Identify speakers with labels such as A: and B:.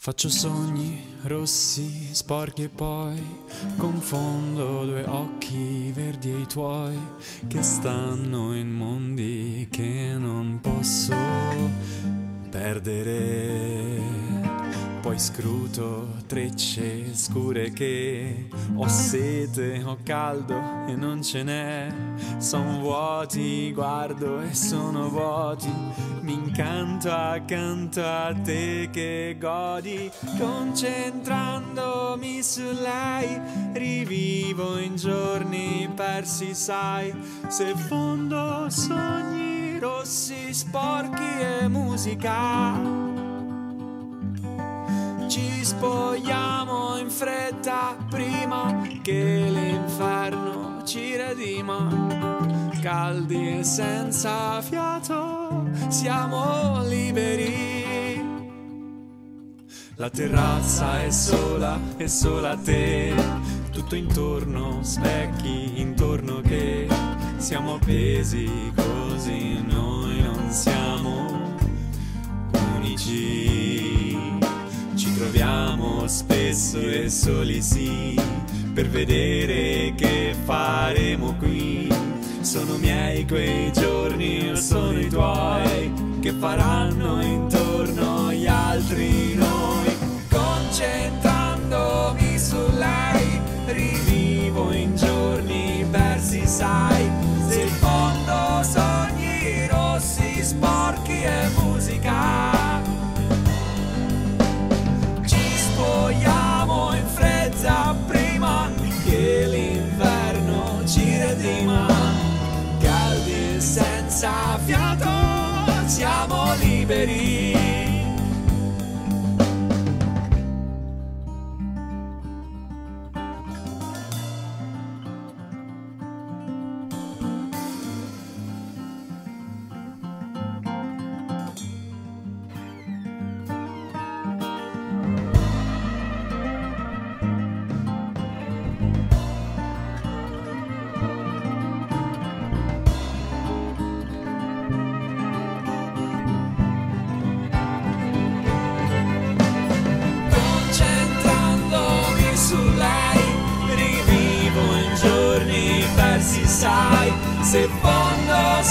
A: Faccio sogni rossi, sporchi e poi confondo due occhi verdi e i tuoi che stanno in mondi che non posso perdere. Poi scruto trecce scure che ho sete, ho caldo e non ce n'è. Son vuoti, guardo e sono vuoti. Mi incanto accanto a te che godi. Concentrandomi su lei, rivivo in giorni persi, sai. Se fondo sogni rossi, sporchi e musica ci spogliamo in fretta prima che l'inferno ci redima. Caldi e senza fiato, siamo liberi. La terrazza è sola, è sola te. Tutto intorno, specchi intorno che siamo appesi così noi non siamo unici troviamo spesso e soli sì, per vedere che faremo qui. Sono miei quei giorni o sono i tuoi che faranno intorno gli altri noi. Concentrandomi su lei, rivivo in giorni persi, sai, se il fondo sogni rossi, sporchi e musica. Senza fiato siamo liberi. zizai se fana